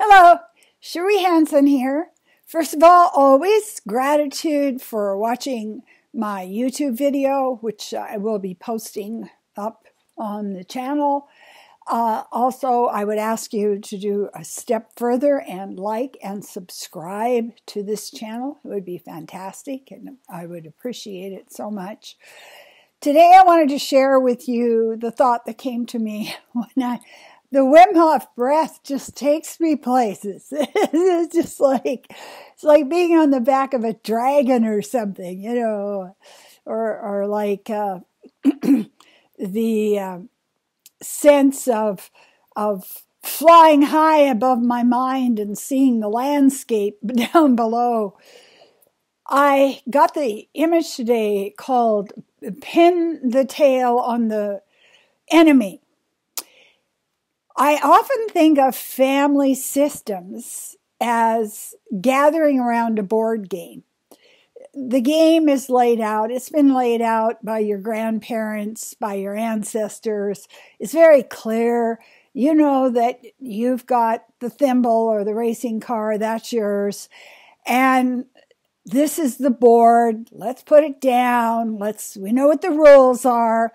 Hello, Cherie Hanson here. First of all, always gratitude for watching my YouTube video, which I will be posting up on the channel. Uh, also, I would ask you to do a step further and like and subscribe to this channel. It would be fantastic and I would appreciate it so much. Today, I wanted to share with you the thought that came to me when I the Wim Hof breath just takes me places. it's just like it's like being on the back of a dragon or something, you know, or or like uh, the uh, sense of of flying high above my mind and seeing the landscape down below. I got the image today called "Pin the Tail on the Enemy." I often think of family systems as gathering around a board game. The game is laid out, it's been laid out by your grandparents, by your ancestors. It's very clear. You know that you've got the thimble or the racing car, that's yours. And this is the board. Let's put it down. Let's, we know what the rules are.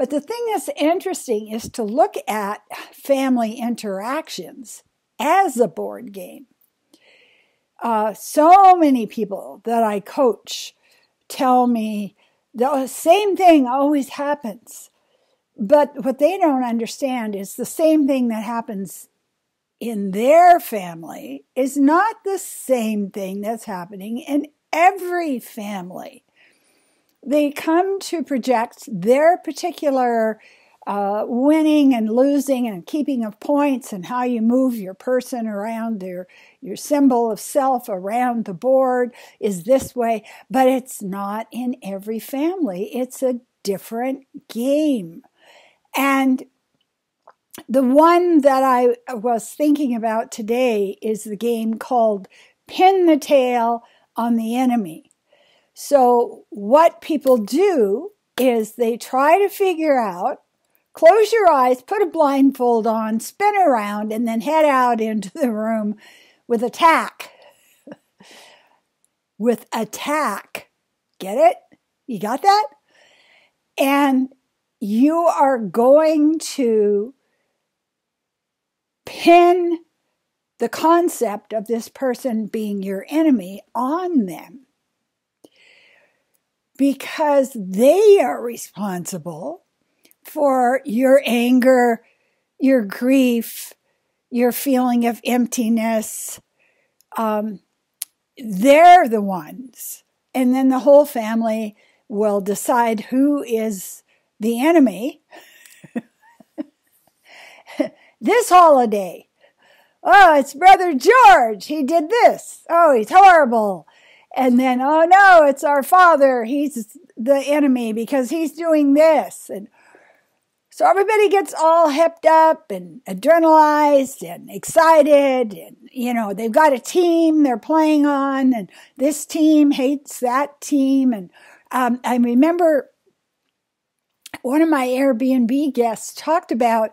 But the thing that's interesting is to look at family interactions as a board game. Uh, so many people that I coach tell me the same thing always happens. But what they don't understand is the same thing that happens in their family is not the same thing that's happening in every family they come to project their particular uh, winning and losing and keeping of points and how you move your person around their your symbol of self around the board is this way. But it's not in every family. It's a different game. And the one that I was thinking about today is the game called Pin the Tail on the Enemy. So, what people do is they try to figure out, close your eyes, put a blindfold on, spin around, and then head out into the room with attack. with attack. Get it? You got that? And you are going to pin the concept of this person being your enemy on them because they are responsible for your anger, your grief, your feeling of emptiness. Um, they're the ones. And then the whole family will decide who is the enemy this holiday. Oh, it's Brother George. He did this. Oh, he's horrible and then oh no it's our father. He's the enemy because he's doing this. And so everybody gets all hepped up and adrenalized and excited and you know they've got a team they're playing on and this team hates that team. And um, i remember one of my airbnb guests talked about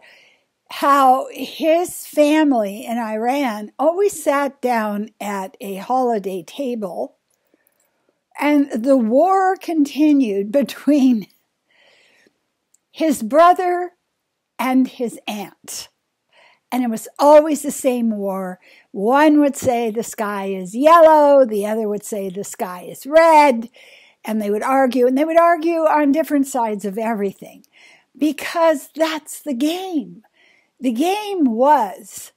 how his family in iran always sat down at a holiday table and the war continued between his brother and his aunt. And it was always the same war. One would say the sky is yellow, the other would say the sky is red, and they would argue, and they would argue on different sides of everything because that's the game. The game was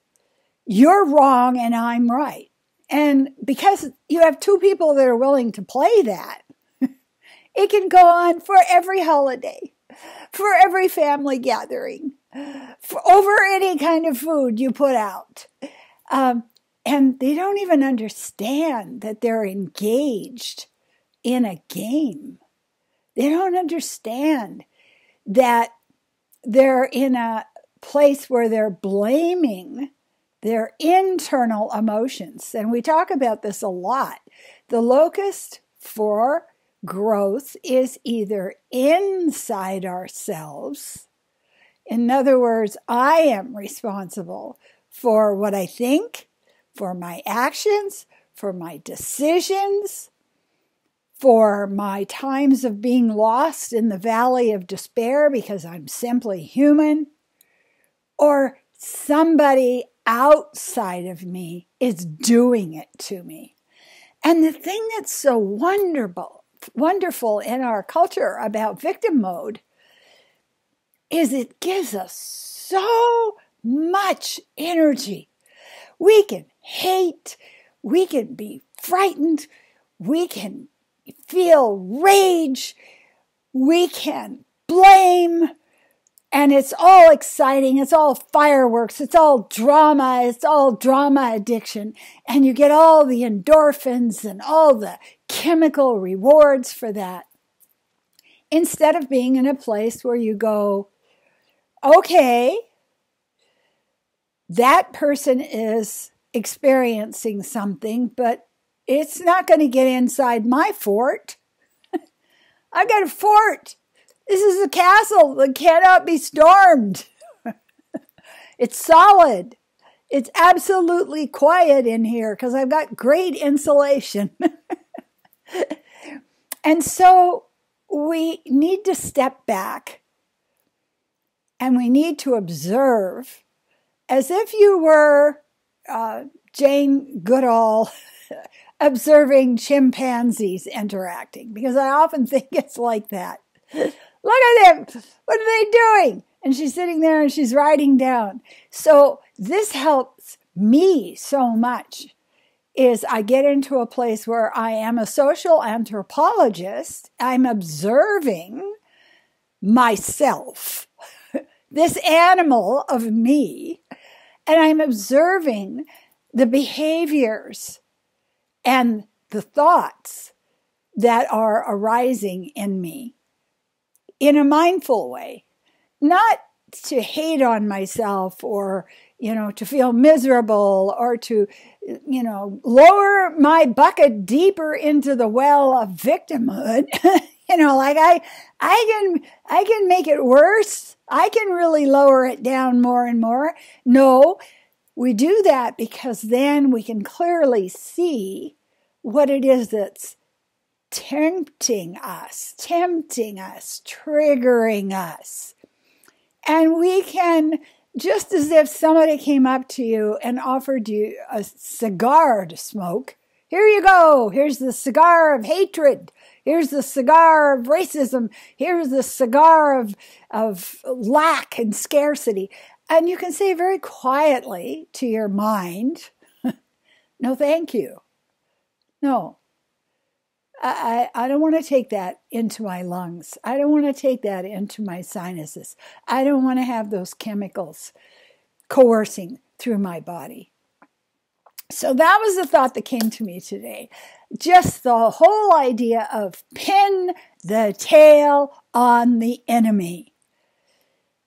you're wrong and I'm right. And because you have two people that are willing to play that, it can go on for every holiday, for every family gathering, for over any kind of food you put out. Um, and they don't even understand that they're engaged in a game. They don't understand that they're in a place where they're blaming their internal emotions. And we talk about this a lot. The locust for growth is either inside ourselves. In other words, I am responsible for what I think, for my actions, for my decisions, for my times of being lost in the valley of despair because I'm simply human, or somebody outside of me is doing it to me. And the thing that's so wonderful, wonderful in our culture about victim mode is it gives us so much energy. We can hate, we can be frightened, we can feel rage, we can blame, and it's all exciting. It's all fireworks. It's all drama. It's all drama addiction. And you get all the endorphins and all the chemical rewards for that. Instead of being in a place where you go, okay, that person is experiencing something, but it's not going to get inside my fort. I've got a fort. This is a castle that cannot be stormed. it's solid. It's absolutely quiet in here because I've got great insulation. and so we need to step back and we need to observe as if you were uh, Jane Goodall observing chimpanzees interacting, because I often think it's like that. Look at them. What are they doing? And she's sitting there and she's writing down. So this helps me so much is I get into a place where I am a social anthropologist. I'm observing myself, this animal of me, and I'm observing the behaviors and the thoughts that are arising in me in a mindful way, not to hate on myself or, you know, to feel miserable or to, you know, lower my bucket deeper into the well of victimhood. you know, like I, I can, I can make it worse. I can really lower it down more and more. No, we do that because then we can clearly see what it is that's tempting us, tempting us, triggering us. And we can, just as if somebody came up to you and offered you a cigar to smoke, here you go. Here's the cigar of hatred. Here's the cigar of racism. Here's the cigar of, of lack and scarcity. And you can say very quietly to your mind, no, thank you. No, I, I don't want to take that into my lungs. I don't want to take that into my sinuses. I don't want to have those chemicals coercing through my body. So that was the thought that came to me today. Just the whole idea of pin the tail on the enemy.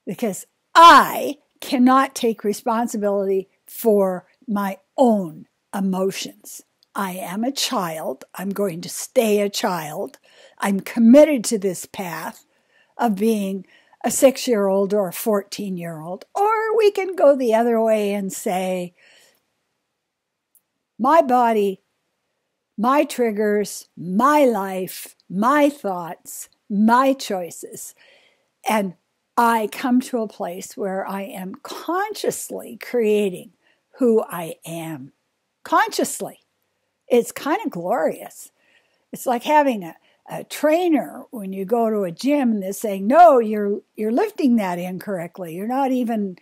Because I cannot take responsibility for my own emotions. I am a child. I'm going to stay a child. I'm committed to this path of being a six year old or a 14 year old. Or we can go the other way and say, my body, my triggers, my life, my thoughts, my choices. And I come to a place where I am consciously creating who I am. Consciously it's kind of glorious. It's like having a, a trainer when you go to a gym and they're saying, no, you're you're lifting that incorrectly. You're not even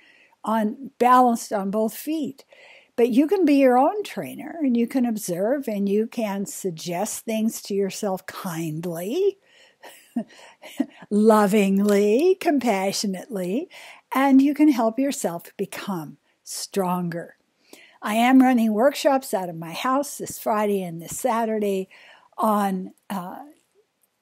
on balanced on both feet. But you can be your own trainer and you can observe and you can suggest things to yourself kindly, lovingly, compassionately, and you can help yourself become stronger. I am running workshops out of my house this Friday and this Saturday on uh,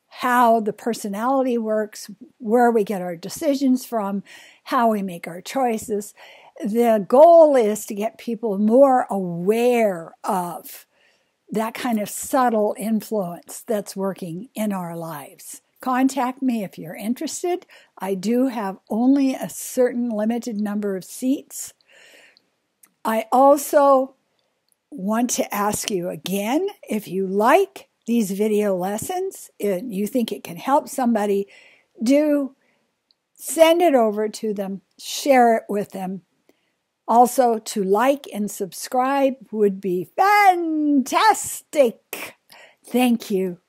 how the personality works, where we get our decisions from, how we make our choices. The goal is to get people more aware of that kind of subtle influence that's working in our lives. Contact me if you're interested. I do have only a certain limited number of seats I also want to ask you again if you like these video lessons and you think it can help somebody, do send it over to them, share it with them. Also, to like and subscribe would be fantastic. Thank you.